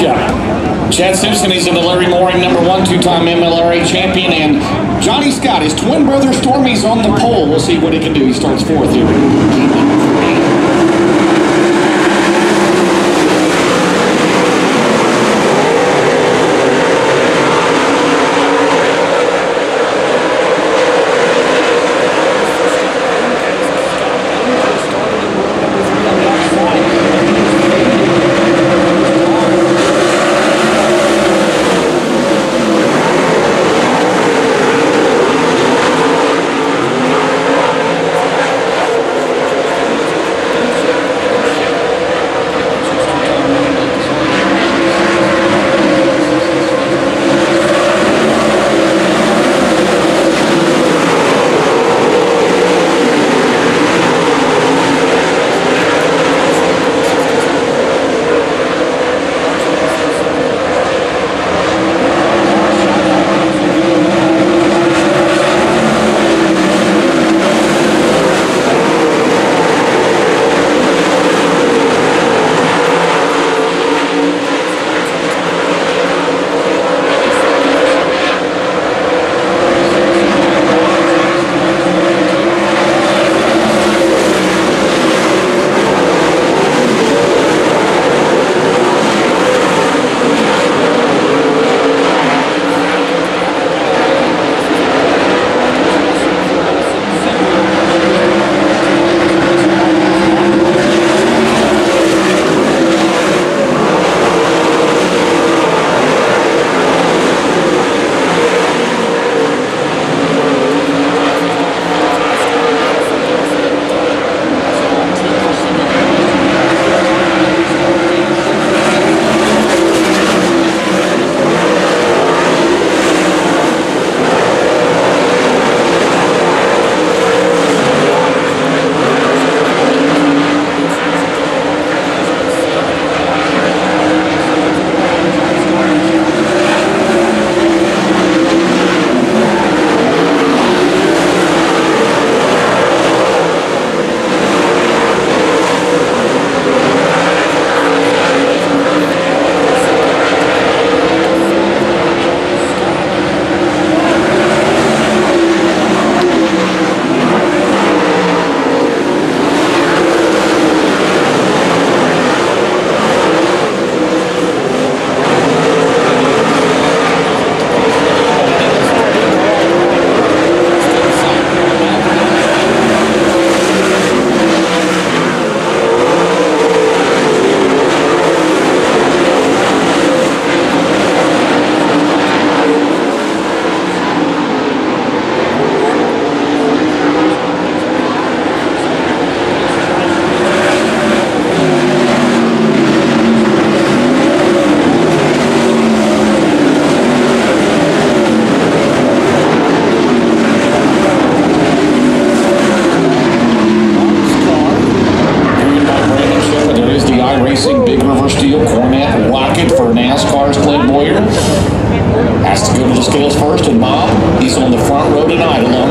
Chad Simpson is in the Larry Mooring number one, two-time MLRA champion, and Johnny Scott, his twin brother Stormy's on the pole. We'll see what he can do. He starts fourth here. NASCAR's Clint Bowyer. Has to go to the scales first, and Bob, he's on the front row tonight alongside.